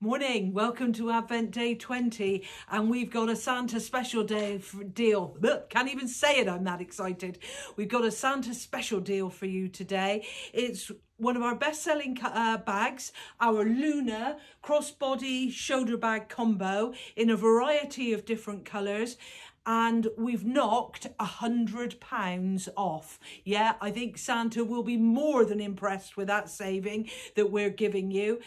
Morning, welcome to Advent Day 20 and we've got a Santa special day deal. Look, can't even say it, I'm that excited. We've got a Santa special deal for you today. It's one of our best-selling uh, bags, our Luna crossbody shoulder bag combo in a variety of different colours and we've knocked a hundred pounds off. Yeah, I think Santa will be more than impressed with that saving that we're giving you.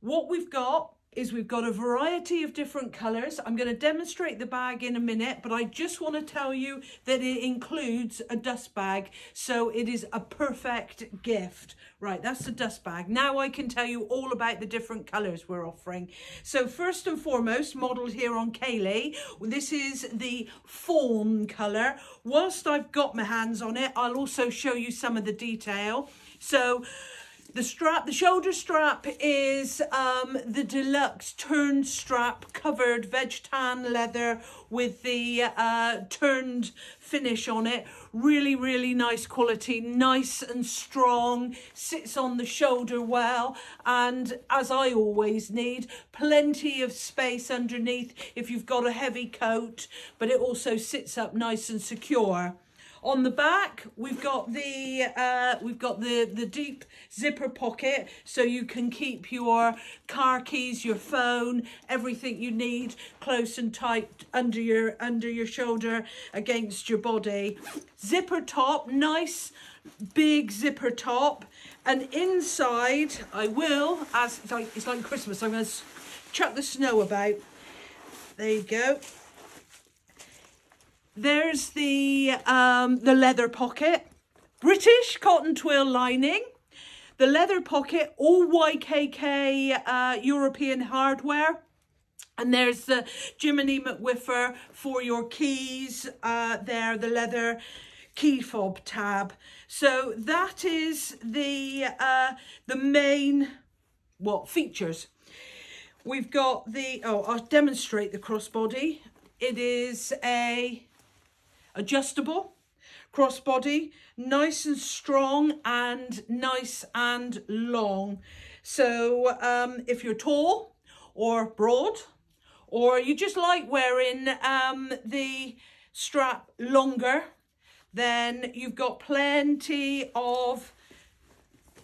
What we've got is we've got a variety of different colours. I'm going to demonstrate the bag in a minute, but I just want to tell you that it includes a dust bag. So it is a perfect gift. Right, that's the dust bag. Now I can tell you all about the different colours we're offering. So first and foremost, modelled here on Kaylee, this is the fawn colour. Whilst I've got my hands on it, I'll also show you some of the detail. So the strap, the shoulder strap is um, the deluxe turned strap covered veg tan leather with the uh, turned finish on it. Really, really nice quality, nice and strong, sits on the shoulder well. And as I always need, plenty of space underneath if you've got a heavy coat, but it also sits up nice and secure. On the back, we've got the uh, we've got the the deep zipper pocket, so you can keep your car keys, your phone, everything you need close and tight under your under your shoulder against your body. Zipper top, nice big zipper top, and inside I will as it's like it's like Christmas. I'm going to chuck the snow about. There you go. There's the, um, the leather pocket. British cotton twill lining. The leather pocket, all YKK uh, European hardware. And there's the Jiminy McWhiffer for your keys uh, there, the leather key fob tab. So that is the, uh, the main, what, features. We've got the, oh, I'll demonstrate the crossbody. It is a adjustable crossbody, nice and strong and nice and long. So um, if you're tall or broad, or you just like wearing um, the strap longer, then you've got plenty of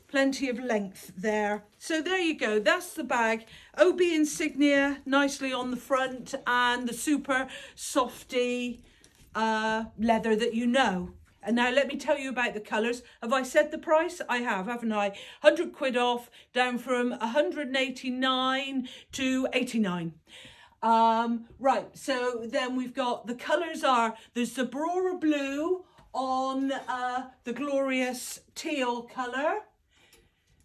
plenty of length there. So there you go, that's the bag. OB insignia nicely on the front and the super softee uh, leather that you know. And now let me tell you about the colours. Have I said the price? I have, haven't I? 100 quid off, down from 189 to 89. Um, right, so then we've got, the colours are, there's the Brora Blue on uh, the glorious teal colour.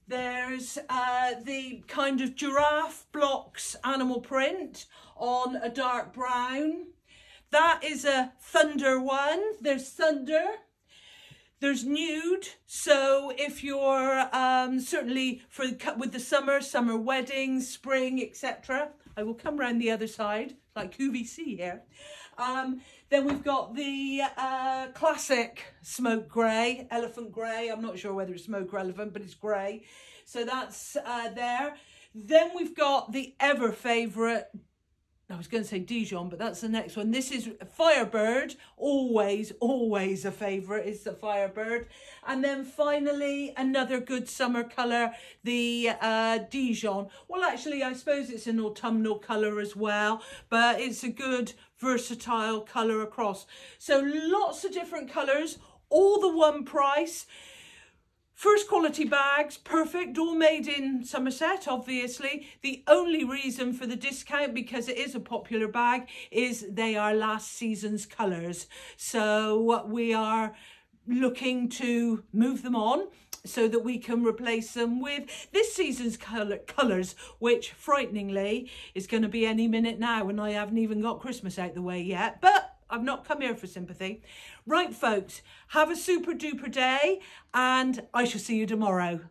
There's uh, the kind of giraffe blocks animal print on a dark brown. That is a thunder one. There's thunder. There's nude. So if you're um, certainly for with the summer, summer weddings, spring, etc. I will come around the other side like QVC here. Um, then we've got the uh, classic smoke grey, elephant grey. I'm not sure whether it's smoke relevant, but it's grey. So that's uh, there. Then we've got the ever favourite I was going to say Dijon, but that's the next one. This is Firebird, always, always a favourite is the Firebird. And then finally, another good summer colour, the uh, Dijon. Well, actually, I suppose it's an autumnal colour as well, but it's a good versatile colour across. So lots of different colours, all the one price. First quality bags, perfect, all made in Somerset, obviously. The only reason for the discount, because it is a popular bag, is they are last season's colours. So we are looking to move them on so that we can replace them with this season's colour, colours, which frighteningly is going to be any minute now and I haven't even got Christmas out the way yet. But I've not come here for sympathy. Right, folks, have a super duper day and I shall see you tomorrow.